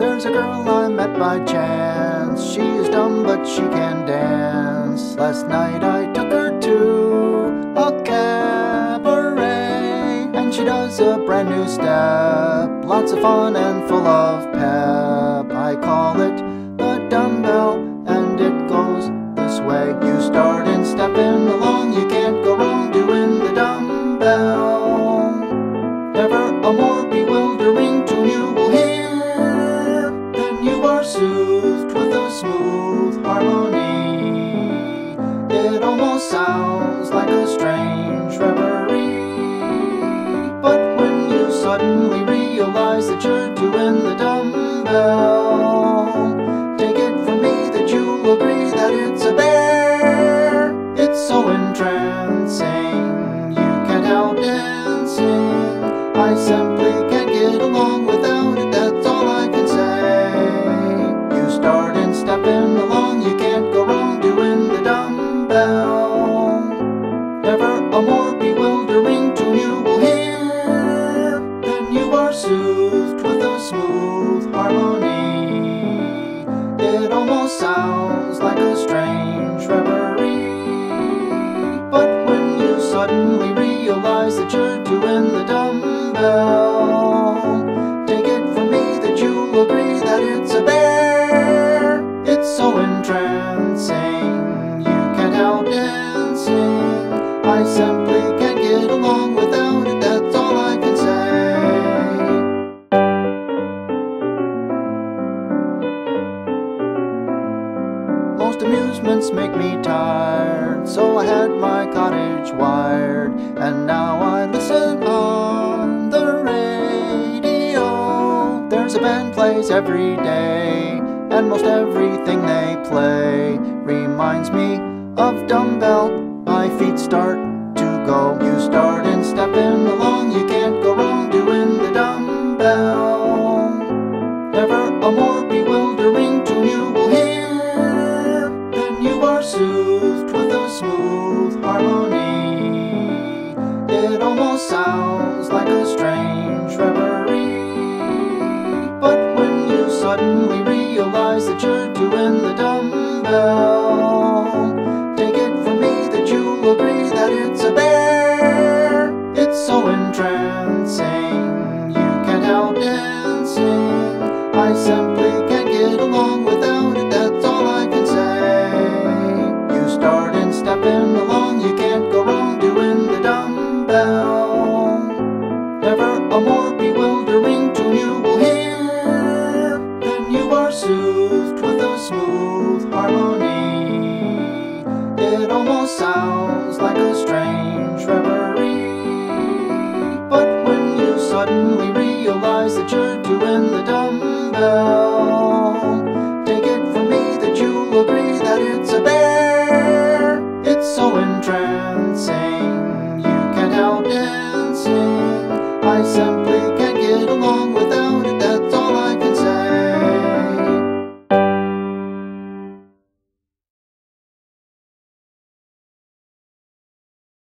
There's a girl I met by chance. She is dumb, but she can dance. Last night I took her to a cabaret, and she does a brand new step. Lots of fun and full of pep. I call it the Dumbell, It almost sounds like a strange sounds like a strange reverie, but when you suddenly realize that you're doing the Dumbell, take it from me that you'll agree that it's a bear. It's so entrancing, you can't help dancing. Most amusements make me tired, so I had my cottage wired, and now I listen on the radio. There's a band plays every day, and most everything they play reminds me of Dumbell. My feet start to go. You start smooth harmony. It almost sounds like a strange reverie, but when you suddenly realize that you're doing the Dumbell, dancing. I simply can't get along with